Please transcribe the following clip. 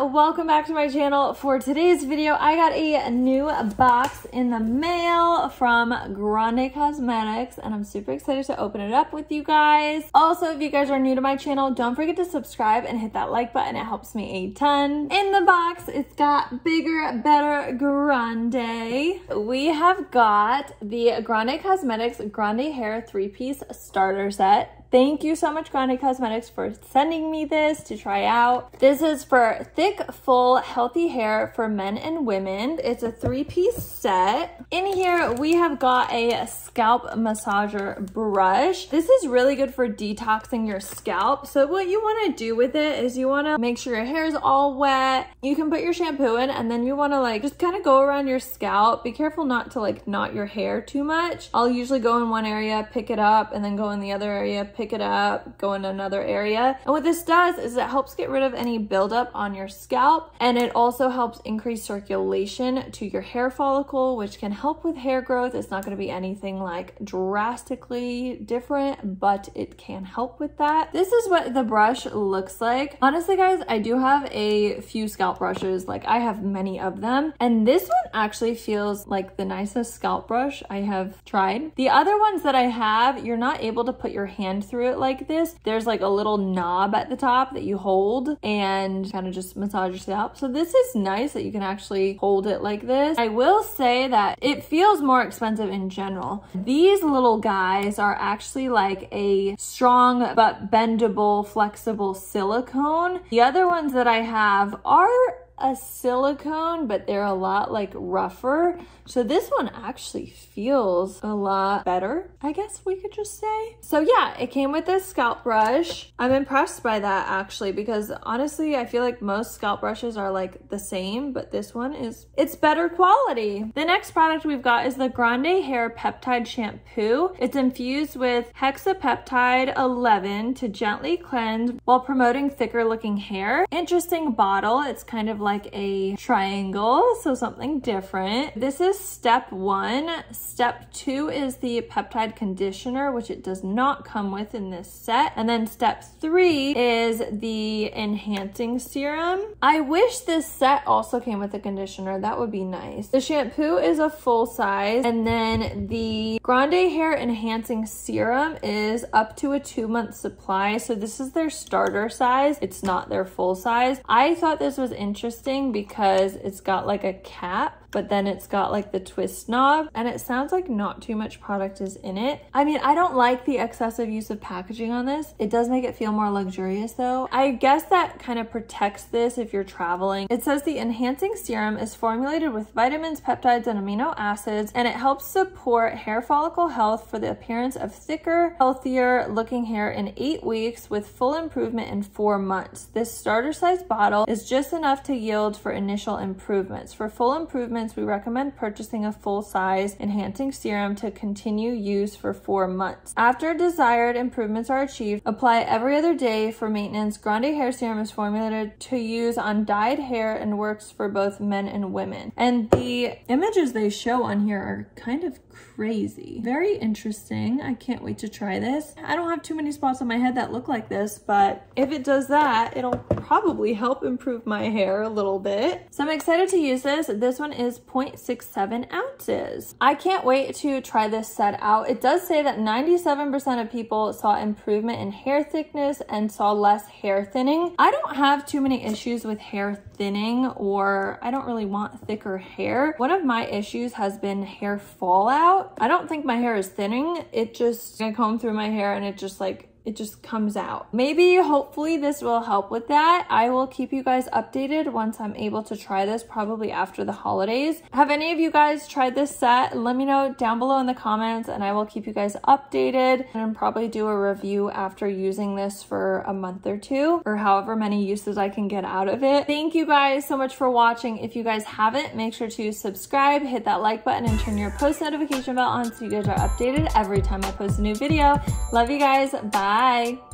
welcome back to my channel. For today's video, I got a new box in the mail from Grande Cosmetics and I'm super excited to open it up with you guys. Also, if you guys are new to my channel, don't forget to subscribe and hit that like button. It helps me a ton. In the box, it's got bigger, better Grande. We have got the Grande Cosmetics Grande Hair three-piece starter set. Thank you so much, Grande Cosmetics, for sending me this to try out. This is for thick, full, healthy hair for men and women. It's a three-piece set. In here, we have got a scalp massager brush. This is really good for detoxing your scalp. So what you want to do with it is you want to make sure your hair is all wet. You can put your shampoo in and then you want to like just kind of go around your scalp. Be careful not to like knot your hair too much. I'll usually go in one area, pick it up, and then go in the other area, pick it up, go in another area. And what this does is it helps get rid of any buildup on your scalp and it also helps increase circulation to your hair follicle, which can help with hair growth. It's not gonna be anything like drastically different, but it can help with that. This is what the brush looks like. Honestly, guys, I do have a few scalp brushes. Like I have many of them. And this one actually feels like the nicest scalp brush I have tried. The other ones that I have, you're not able to put your hand through it like this. There's like a little knob at the top that you hold and kind of just massage your scalp. So this is nice that you can actually hold it like this. I will say that it feels more expensive in general. These little guys are actually like a strong but bendable, flexible silicone. The other ones that I have are a silicone, but they're a lot like rougher. So this one actually feels a lot better, I guess we could just say. So yeah, it came with this scalp brush. I'm impressed by that actually, because honestly, I feel like most scalp brushes are like the same, but this one is, it's better quality. The next product we've got is the Grande Hair Peptide Shampoo. It's infused with hexapeptide 11 to gently cleanse while promoting thicker looking hair. Interesting bottle. It's kind of like a triangle, so something different. This is step one. Step two is the peptide conditioner, which it does not come with in this set. And then step three is the enhancing serum. I wish this set also came with a conditioner. That would be nice. The shampoo is a full size. And then the Grande Hair Enhancing Serum is up to a two month supply. So this is their starter size. It's not their full size. I thought this was interesting interesting because it's got like a cap but then it's got like the twist knob and it sounds like not too much product is in it. I mean, I don't like the excessive use of packaging on this. It does make it feel more luxurious though. I guess that kind of protects this if you're traveling. It says the enhancing serum is formulated with vitamins, peptides, and amino acids, and it helps support hair follicle health for the appearance of thicker, healthier looking hair in eight weeks with full improvement in four months. This starter size bottle is just enough to yield for initial improvements. For full improvements, we recommend purchasing a full-size enhancing serum to continue use for four months. After desired improvements are achieved, apply every other day for maintenance. Grande Hair Serum is formulated to use on dyed hair and works for both men and women. And the images they show on here are kind of crazy. Very interesting. I can't wait to try this. I don't have too many spots on my head that look like this, but if it does that, it'll probably help improve my hair a little bit. So I'm excited to use this. This one is 0.67 ounces. I can't wait to try this set out. It does say that 97% of people saw improvement in hair thickness and saw less hair thinning. I don't have too many issues with hair thinning or I don't really want thicker hair. One of my issues has been hair fallout. I don't think my hair is thinning. It just, I comb through my hair and it just like it just comes out. Maybe, hopefully this will help with that. I will keep you guys updated once I'm able to try this, probably after the holidays. Have any of you guys tried this set? Let me know down below in the comments and I will keep you guys updated and probably do a review after using this for a month or two or however many uses I can get out of it. Thank you guys so much for watching. If you guys haven't, make sure to subscribe, hit that like button and turn your post notification bell on so you guys are updated every time I post a new video. Love you guys. Bye. Bye.